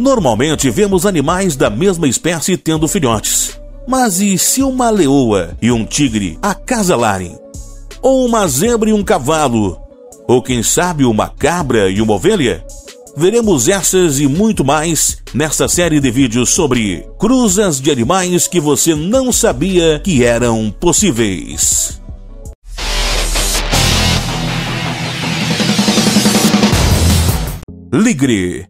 Normalmente vemos animais da mesma espécie tendo filhotes. Mas e se uma leoa e um tigre acasalarem? Ou uma zebra e um cavalo? Ou quem sabe uma cabra e uma ovelha? Veremos essas e muito mais nesta série de vídeos sobre cruzas de animais que você não sabia que eram possíveis. Ligre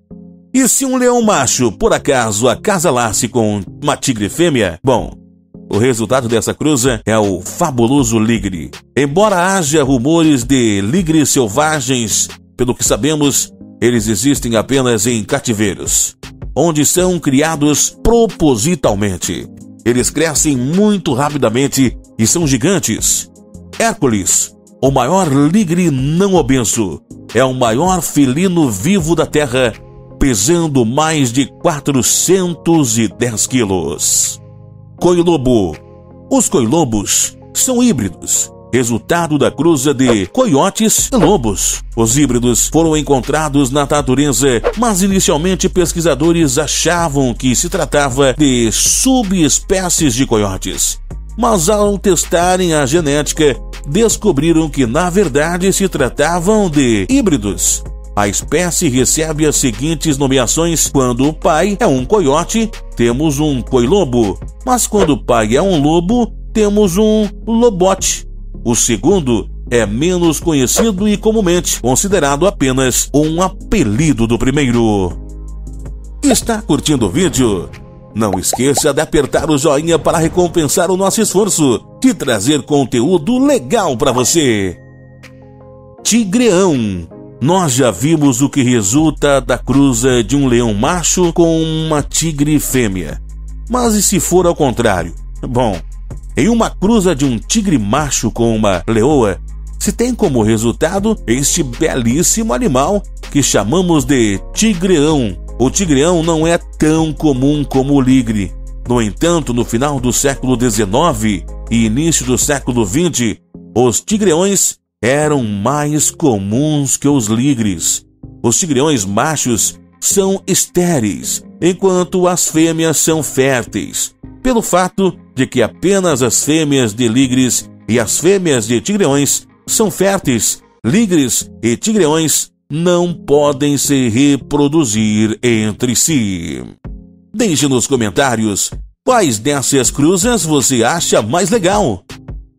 e se um leão macho, por acaso, acasalasse com uma tigre fêmea, bom, o resultado dessa cruza é o fabuloso ligre. Embora haja rumores de ligres selvagens, pelo que sabemos, eles existem apenas em cativeiros, onde são criados propositalmente. Eles crescem muito rapidamente e são gigantes. Hércules, o maior ligre não obenso, é o maior felino vivo da Terra pesando mais de 410 quilos. Coilobo. Os coilobos são híbridos, resultado da cruza de coiotes e lobos. Os híbridos foram encontrados na natureza, mas inicialmente pesquisadores achavam que se tratava de subespécies de coiotes. Mas ao testarem a genética, descobriram que na verdade se tratavam de híbridos. A espécie recebe as seguintes nomeações: quando o pai é um coiote, temos um coilobo, mas quando o pai é um lobo, temos um lobote. O segundo é menos conhecido e comumente considerado apenas um apelido do primeiro. Está curtindo o vídeo? Não esqueça de apertar o joinha para recompensar o nosso esforço de trazer conteúdo legal para você. Tigreão nós já vimos o que resulta da cruza de um leão macho com uma tigre fêmea. Mas e se for ao contrário? Bom, em uma cruza de um tigre macho com uma leoa, se tem como resultado este belíssimo animal que chamamos de tigreão. O tigreão não é tão comum como o ligre. No entanto, no final do século XIX e início do século XX, os tigreões eram mais comuns que os ligres. Os tigreões machos são estéreis, enquanto as fêmeas são férteis, pelo fato de que apenas as fêmeas de ligres e as fêmeas de tigreões são férteis. Ligres e tigreões não podem se reproduzir entre si. Deixe nos comentários quais dessas cruzas você acha mais legal.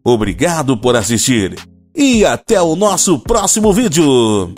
Obrigado por assistir e até o nosso próximo vídeo.